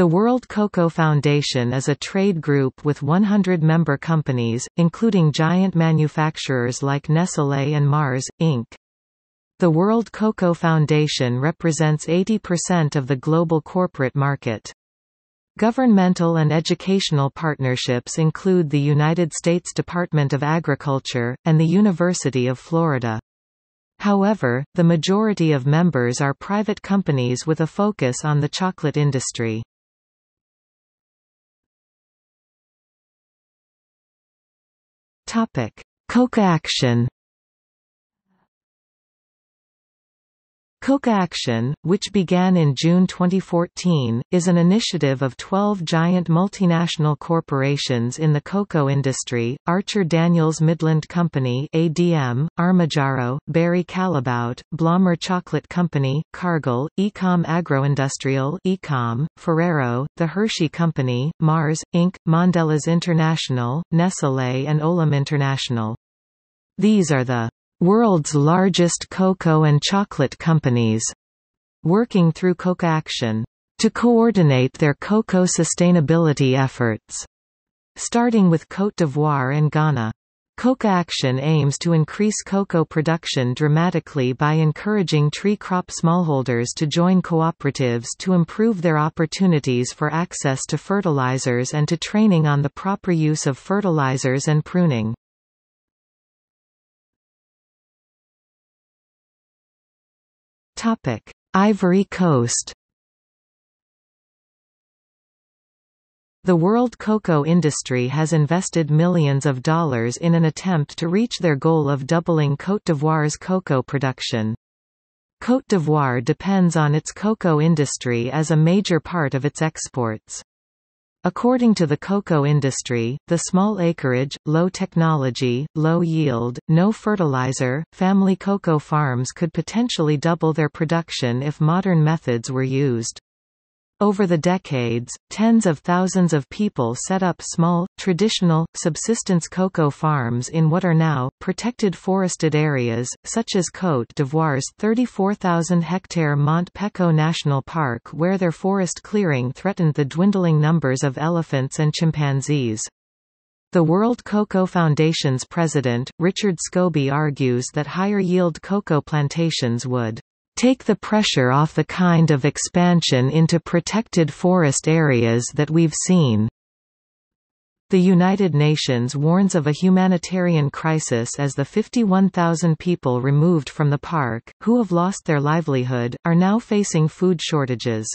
The World Cocoa Foundation is a trade group with 100 member companies, including giant manufacturers like Nestlé and Mars, Inc. The World Cocoa Foundation represents 80% of the global corporate market. Governmental and educational partnerships include the United States Department of Agriculture, and the University of Florida. However, the majority of members are private companies with a focus on the chocolate industry. CocoaAction CocoaAction, which began in June 2014, is an initiative of 12 giant multinational corporations in the cocoa industry, Archer Daniels Midland Company ADM, Armajaro, Barry Callebaut, Blommer Chocolate Company, Cargill, Ecom Agroindustrial Ecom, Ferrero, The Hershey Company, Mars, Inc., Mondelez International, Nestlé and Olam International. These are the world's largest cocoa and chocolate companies, working through CocoaAction to coordinate their cocoa sustainability efforts. Starting with Côte d'Ivoire and Ghana. CocoaAction aims to increase cocoa production dramatically by encouraging tree crop smallholders to join cooperatives to improve their opportunities for access to fertilizers and to training on the proper use of fertilizers and pruning. Topic: Ivory Coast. The world cocoa industry has invested millions of dollars in an attempt to reach their goal of doubling Côte d'Ivoire's cocoa production. Côte d'Ivoire depends on its cocoa industry as a major part of its exports. According to the cocoa industry, the small acreage, low technology, low yield, no fertilizer, family cocoa farms could potentially double their production if modern methods were used. Over the decades, tens of thousands of people set up small, traditional, subsistence cocoa farms in what are now, protected forested areas, such as Côte d'Ivoire's 34,000-hectare Mont Péko National Park where their forest clearing threatened the dwindling numbers of elephants and chimpanzees. The World Cocoa Foundation's president, Richard Scobey argues that higher-yield cocoa plantations would take the pressure off the kind of expansion into protected forest areas that we've seen. The United Nations warns of a humanitarian crisis as the 51,000 people removed from the park, who have lost their livelihood, are now facing food shortages.